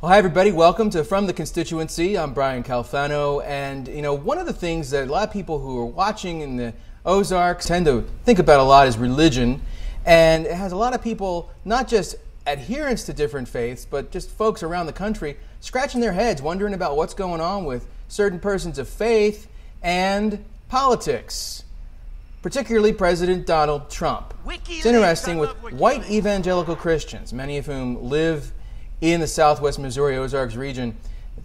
Well, hi everybody. Welcome to From the Constituency. I'm Brian Calfano, and you know one of the things that a lot of people who are watching in the Ozarks tend to think about a lot is religion, and it has a lot of people not just adherents to different faiths, but just folks around the country scratching their heads, wondering about what's going on with certain persons of faith and politics particularly President Donald Trump. It's interesting with white evangelical Christians, many of whom live in the southwest Missouri Ozarks region.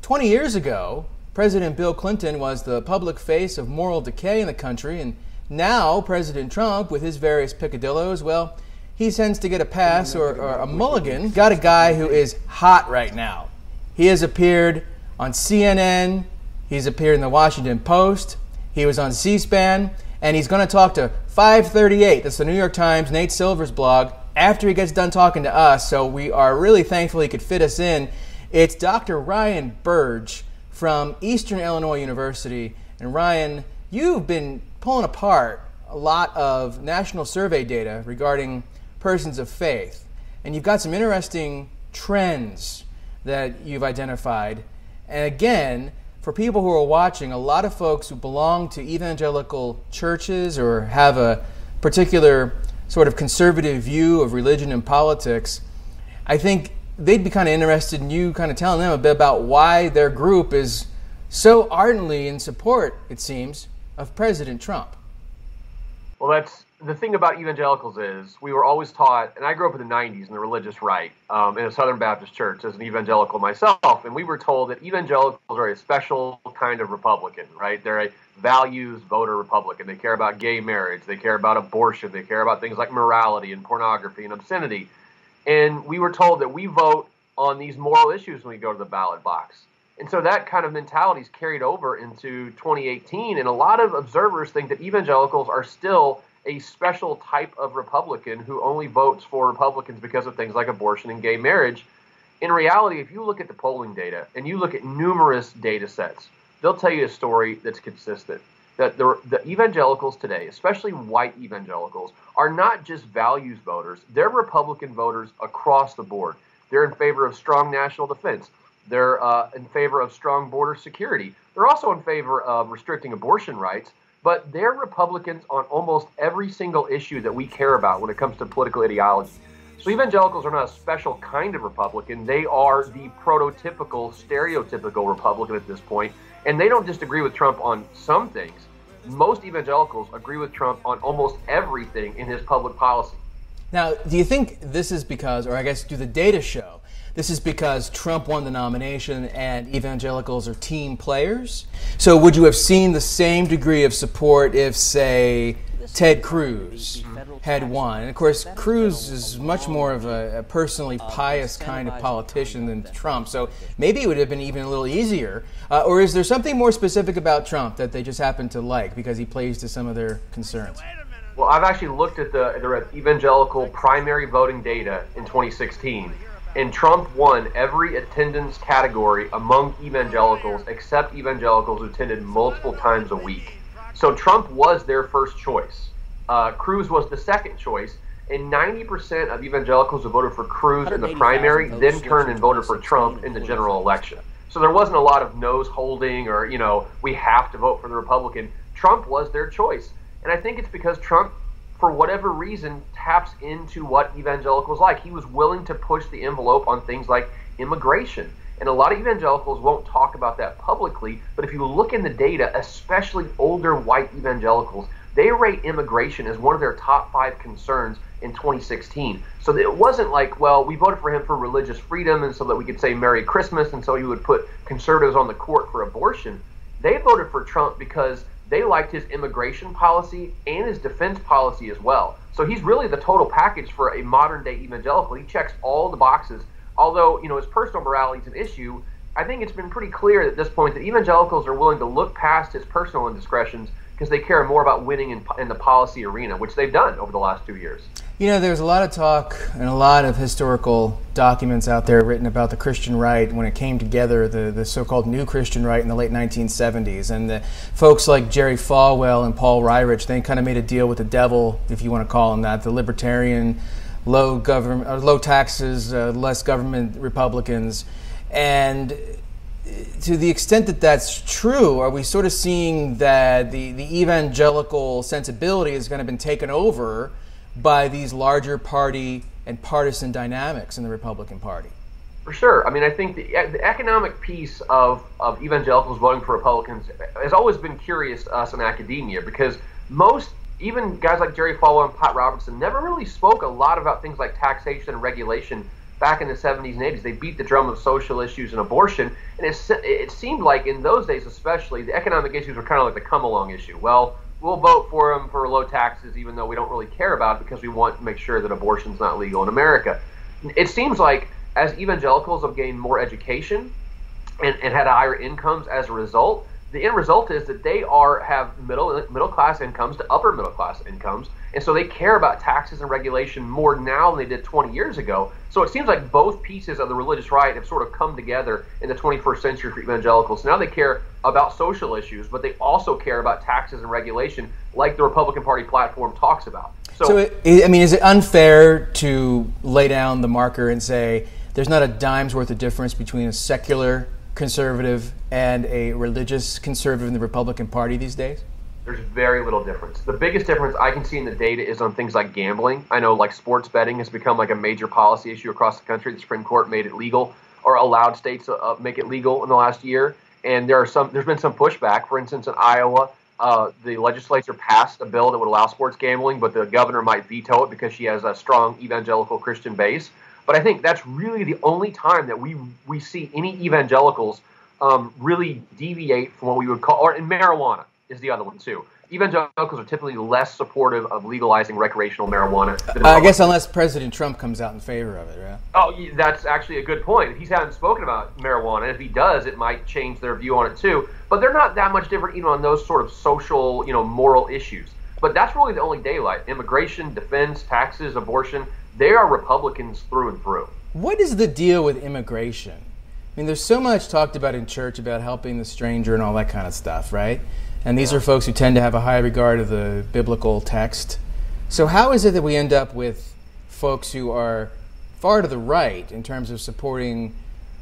20 years ago, President Bill Clinton was the public face of moral decay in the country, and now President Trump, with his various picadillos, well, he tends to get a pass or, or a mulligan. Got a guy who is hot right now. He has appeared on CNN, he's appeared in the Washington Post, he was on C SPAN, and he's going to talk to 538. That's the New York Times, Nate Silver's blog after he gets done talking to us, so we are really thankful he could fit us in. It's Dr. Ryan Burge from Eastern Illinois University. And Ryan, you've been pulling apart a lot of national survey data regarding persons of faith. And you've got some interesting trends that you've identified. And again, for people who are watching, a lot of folks who belong to evangelical churches or have a particular sort of conservative view of religion and politics, I think they'd be kind of interested in you kind of telling them a bit about why their group is so ardently in support, it seems, of President Trump. Well, that's the thing about evangelicals is we were always taught, and I grew up in the 90s in the religious right um, in a Southern Baptist church as an evangelical myself, and we were told that evangelicals are a special kind of Republican, right? They're a values voter Republican. They care about gay marriage, they care about abortion, they care about things like morality and pornography and obscenity. And we were told that we vote on these moral issues when we go to the ballot box. And so that kind of mentality is carried over into 2018. And a lot of observers think that evangelicals are still a special type of Republican who only votes for Republicans because of things like abortion and gay marriage. In reality, if you look at the polling data and you look at numerous data sets, they'll tell you a story that's consistent. That the, the evangelicals today, especially white evangelicals, are not just values voters, they're Republican voters across the board. They're in favor of strong national defense. They're uh, in favor of strong border security. They're also in favor of restricting abortion rights but they're Republicans on almost every single issue that we care about when it comes to political ideology. So evangelicals are not a special kind of Republican. They are the prototypical, stereotypical Republican at this point. And they don't disagree with Trump on some things. Most evangelicals agree with Trump on almost everything in his public policy. Now, do you think this is because, or I guess do the data show, this is because Trump won the nomination and evangelicals are team players. So, would you have seen the same degree of support if, say, Ted Cruz had won? And of course, Cruz is much more of a, a personally pious kind of politician than Trump. So, maybe it would have been even a little easier. Uh, or is there something more specific about Trump that they just happen to like because he plays to some of their concerns? Well, I've actually looked at the, the evangelical primary voting data in 2016 and Trump won every attendance category among evangelicals except evangelicals who attended multiple times a week. So Trump was their first choice. Uh, Cruz was the second choice, and 90% of evangelicals who voted for Cruz in the primary then turned and voted for Trump in the general election. So there wasn't a lot of nose holding or, you know, we have to vote for the Republican. Trump was their choice. And I think it's because Trump for whatever reason, taps into what evangelicals like. He was willing to push the envelope on things like immigration. And a lot of evangelicals won't talk about that publicly, but if you look in the data, especially older white evangelicals, they rate immigration as one of their top five concerns in 2016. So it wasn't like, well, we voted for him for religious freedom and so that we could say Merry Christmas and so he would put conservatives on the court for abortion. They voted for Trump because they liked his immigration policy and his defense policy as well. So he's really the total package for a modern day evangelical. He checks all the boxes. Although, you know, his personal morality is an issue, I think it's been pretty clear at this point that evangelicals are willing to look past his personal indiscretions because they care more about winning in, in the policy arena, which they've done over the last two years. You know, there's a lot of talk and a lot of historical documents out there written about the Christian right when it came together, the, the so called new Christian right in the late 1970s. And the folks like Jerry Falwell and Paul Weyrich, they kind of made a deal with the devil, if you want to call them that, the libertarian, low government, low taxes, uh, less government Republicans And to the extent that that's true, are we sort of seeing that the, the evangelical sensibility has kind of been taken over by these larger party and partisan dynamics in the Republican Party? For sure. I mean, I think the, the economic piece of, of evangelicals voting for Republicans has always been curious to us in academia because most, even guys like Jerry Falwell and Pat Robertson, never really spoke a lot about things like taxation and regulation back in the 70s and 80s. They beat the drum of social issues and abortion, and it, it seemed like in those days, especially, the economic issues were kind of like the come along issue. Well, we'll vote for them for low taxes, even though we don't really care about it because we want to make sure that abortion's not legal in America. It seems like as evangelicals have gained more education and, and had higher incomes as a result, the end result is that they are have middle middle class incomes to upper middle class incomes, and so they care about taxes and regulation more now than they did 20 years ago. So it seems like both pieces of the religious right have sort of come together in the 21st century for evangelicals. Now they care about social issues, but they also care about taxes and regulation, like the Republican Party platform talks about. So, so it, I mean, is it unfair to lay down the marker and say there's not a dime's worth of difference between a secular conservative and a religious conservative in the Republican Party these days? There's very little difference. The biggest difference I can see in the data is on things like gambling. I know like sports betting has become like a major policy issue across the country. The Supreme Court made it legal or allowed states to uh, make it legal in the last year. And there are some. There's been some pushback. For instance, in Iowa, uh, the legislature passed a bill that would allow sports gambling, but the governor might veto it because she has a strong evangelical Christian base. But I think that's really the only time that we we see any evangelicals um, really deviate from what we would call, or in marijuana is the other one too. Evangelicals are typically less supportive of legalizing recreational marijuana. Uh, I guess unless President Trump comes out in favor of it, right? Oh, that's actually a good point. He hasn't spoken about marijuana. If he does, it might change their view on it too. But they're not that much different, even on those sort of social, you know, moral issues. But that's really the only daylight: immigration, defense, taxes, abortion they are Republicans through and through. What is the deal with immigration? I mean, there's so much talked about in church about helping the stranger and all that kind of stuff, right? And these are folks who tend to have a high regard of the biblical text. So, how is it that we end up with folks who are far to the right in terms of supporting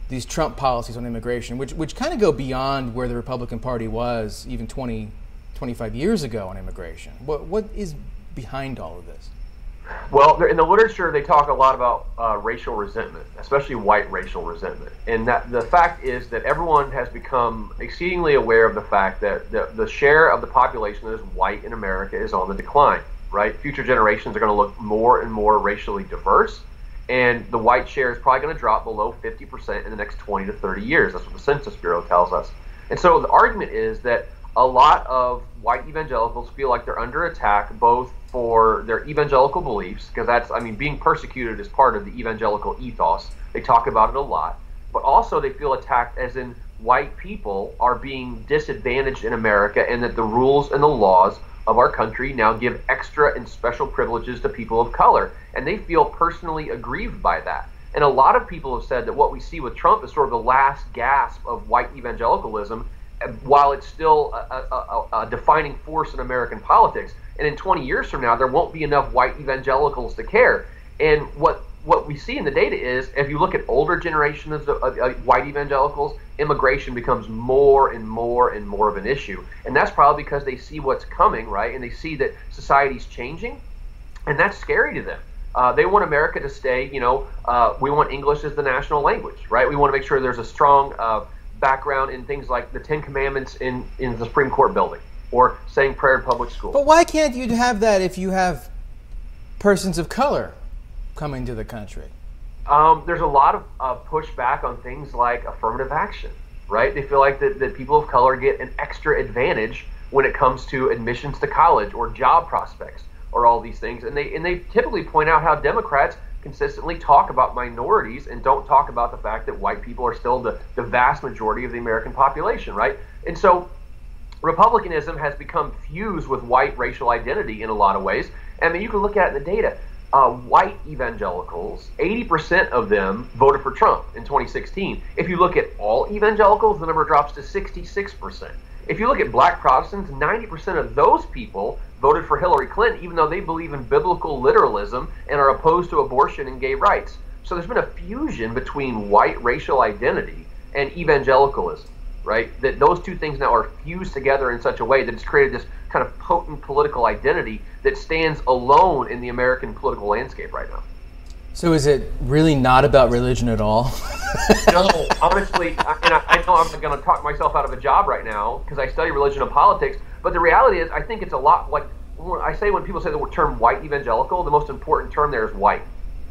these Trump policies on immigration, which, which kind of go beyond where the Republican Party was even 20, 25 years ago on immigration? What, what is behind all of this? Well, in the literature, they talk a lot about uh, racial resentment, especially white racial resentment. And that the fact is that everyone has become exceedingly aware of the fact that the, the share of the population that is white in America is on the decline, right? Future generations are going to look more and more racially diverse, and the white share is probably going to drop below 50% in the next 20 to 30 years. That's what the Census Bureau tells us. And so the argument is that a lot of white evangelicals feel like they're under attack both for their evangelical beliefs, because that's, I mean, being persecuted is part of the evangelical ethos. They talk about it a lot. But also, they feel attacked as in white people are being disadvantaged in America and that the rules and the laws of our country now give extra and special privileges to people of color. And they feel personally aggrieved by that. And a lot of people have said that what we see with Trump is sort of the last gasp of white evangelicalism while it's still a, a, a, defining force in American politics. And in 20 years from now, there won't be enough white evangelicals to care. And what what we see in the data is, if you look at older generations of, of, of white evangelicals, immigration becomes more and more and more of an issue. And that's probably because they see what's coming, right? And they see that society's changing, and that's scary to them. Uh, they want America to stay, you know, uh, we want English as the national language, right? We want to make sure there's a strong uh, background in things like the Ten Commandments in, in the Supreme Court building or saying prayer in public school. But why can't you have that if you have persons of color coming to the country? Um, there's a lot of uh, pushback on things like affirmative action, right? They feel like that, that people of color get an extra advantage when it comes to admissions to college or job prospects or all these things. And they, and they typically point out how Democrats – consistently talk about minorities and don't talk about the fact that white people are still the, the vast majority of the American population, right? And so Republicanism has become fused with white racial identity in a lot of ways. Mean, you can look at the data. Uh, white evangelicals, 80% of them voted for Trump in 2016. If you look at all evangelicals, the number drops to 66%. If you look at black Protestants, 90% of those people voted for Hillary Clinton, even though they believe in biblical literalism and are opposed to abortion and gay rights. So there's been a fusion between white racial identity and evangelicalism, right? That those two things now are fused together in such a way that it's created this kind of potent political identity that stands alone in the American political landscape right now. So is it really not about religion at all? no, honestly, and I, I know I'm going to talk myself out of a job right now because I study religion and politics. But the reality is, I think it's a lot like I say when people say the term white evangelical, the most important term there is white.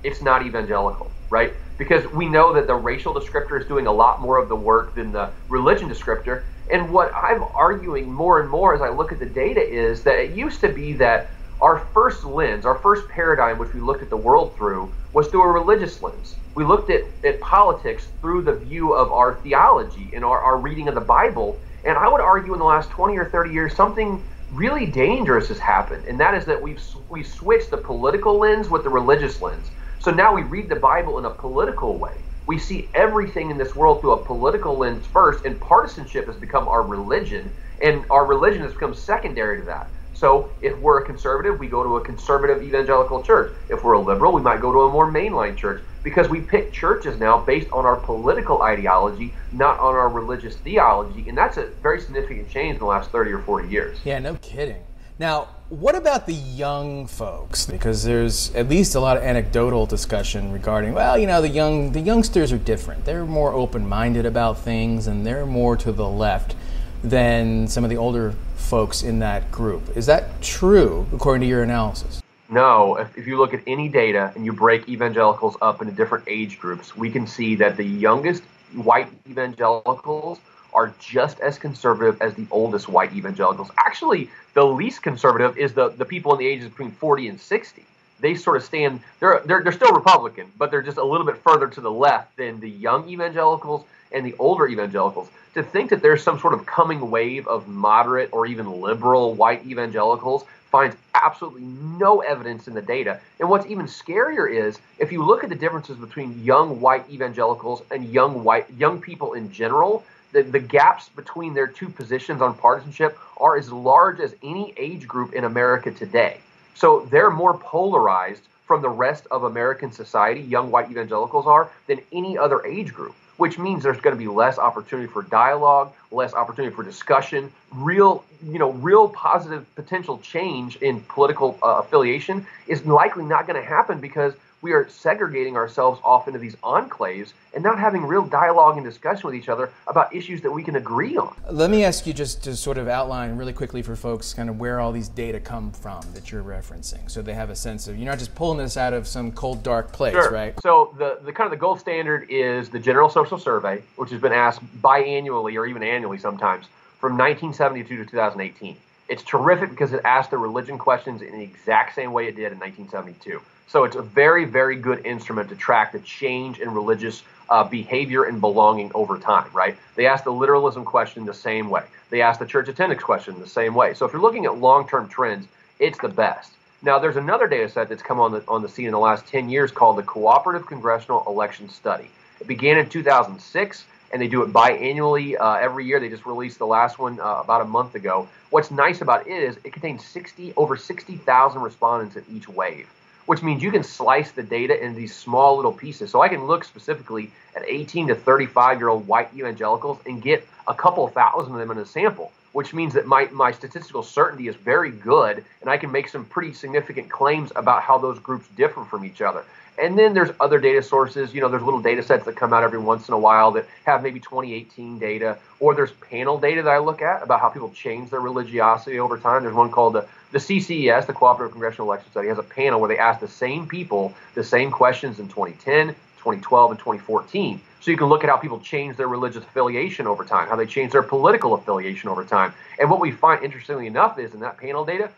It's not evangelical, right? Because we know that the racial descriptor is doing a lot more of the work than the religion descriptor. And what I'm arguing more and more as I look at the data is that it used to be that our first lens, our first paradigm, which we looked at the world through, was through a religious lens. We looked at, at politics through the view of our theology and our, our reading of the Bible. And I would argue in the last 20 or 30 years, something really dangerous has happened. And that is that we've, we've switched the political lens with the religious lens. So now we read the Bible in a political way. We see everything in this world through a political lens first, and partisanship has become our religion, and our religion has become secondary to that. So if we're a conservative, we go to a conservative evangelical church. If we're a liberal, we might go to a more mainline church because we pick churches now based on our political ideology, not on our religious theology. And that's a very significant change in the last 30 or 40 years. Yeah, no kidding. Now, what about the young folks? Because there's at least a lot of anecdotal discussion regarding, well, you know, the young the youngsters are different. They're more open-minded about things and they're more to the left than some of the older folks in that group. Is that true according to your analysis? No. If, if you look at any data and you break evangelicals up into different age groups, we can see that the youngest white evangelicals are just as conservative as the oldest white evangelicals. Actually, the least conservative is the, the people in the ages between 40 and 60. They sort of stand, they're, they're, they're still Republican, but they're just a little bit further to the left than the young evangelicals and the older evangelicals to think that there's some sort of coming wave of moderate or even liberal white evangelicals finds absolutely no evidence in the data. And what's even scarier is if you look at the differences between young white evangelicals and young white young people in general, the, the gaps between their two positions on partisanship are as large as any age group in America today. So they're more polarized from the rest of American society, young white evangelicals are, than any other age group which means there's going to be less opportunity for dialogue, less opportunity for discussion, real, you know, real positive potential change in political uh, affiliation is likely not going to happen because we are segregating ourselves off into these enclaves and not having real dialogue and discussion with each other about issues that we can agree on. Let me ask you just to sort of outline really quickly for folks kind of where all these data come from that you're referencing so they have a sense of you're not just pulling this out of some cold dark place, sure. right? So the, the kind of the gold standard is the General Social Survey, which has been asked biannually or even annually sometimes from 1972 to 2018. It's terrific because it asked the religion questions in the exact same way it did in 1972. So it's a very, very good instrument to track the change in religious uh, behavior and belonging over time, right? They ask the literalism question the same way. They ask the church attendance question the same way. So if you're looking at long-term trends, it's the best. Now, there's another data set that's come on the, on the scene in the last 10 years called the Cooperative Congressional Election Study. It began in 2006, and they do it biannually uh, every year. They just released the last one uh, about a month ago. What's nice about it is it contains 60 over 60,000 respondents in each wave which means you can slice the data in these small little pieces. So I can look specifically at 18 to 35 year old white evangelicals and get a couple thousand of them in a sample, which means that my, my statistical certainty is very good and I can make some pretty significant claims about how those groups differ from each other. And then there's other data sources. You know, there's little data sets that come out every once in a while that have maybe 2018 data, or there's panel data that I look at about how people change their religiosity over time. There's one called the, the CCES, the Cooperative Congressional Election Study, has a panel where they ask the same people the same questions in 2010, 2012, and 2014. So you can look at how people change their religious affiliation over time, how they change their political affiliation over time. And what we find, interestingly enough, is in that panel data,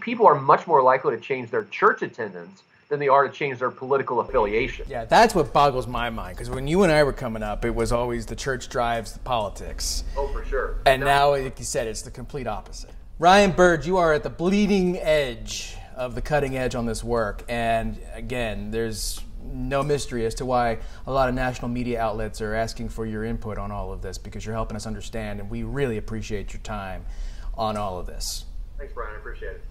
people are much more likely to change their church attendance than they are to change their political affiliation. Yeah, that's what boggles my mind. Because when you and I were coming up, it was always the church drives the politics. Oh, for sure. And now, like you said, it's the complete opposite. Ryan Burge, you are at the bleeding edge of the cutting edge on this work. And again, there's no mystery as to why a lot of national media outlets are asking for your input on all of this because you're helping us understand, and we really appreciate your time on all of this. Thanks, Brian. I appreciate it.